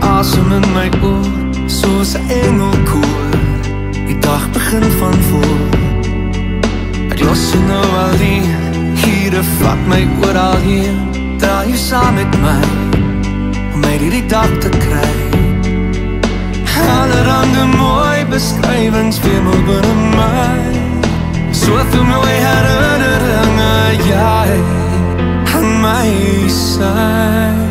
asem in my oor soos 'n engelkoor. Die dag begin van voor. Ek los jy nou alleen. Hier vat my oral hier. Draai jy saam met my om my hierdie dag te kry. Allerhande mooi beskrywings vir my binne my. Soveel mooi herinneringe jy aan my sy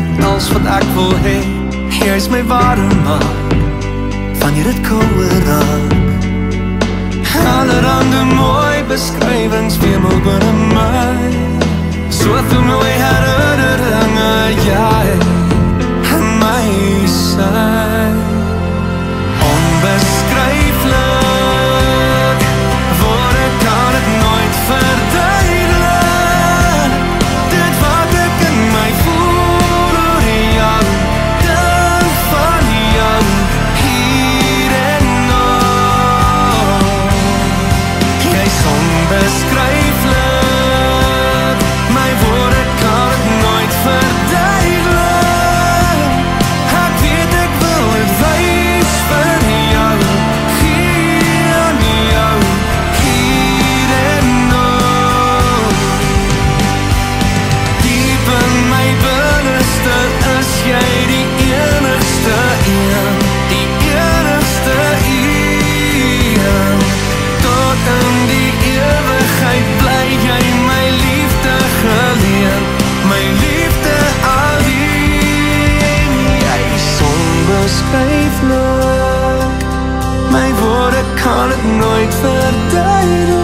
Het alles wat ek wil hê. Jy is my ware maak. Van dit kouwe raak onbeskryflik My woorde kan het nooit verduidelijk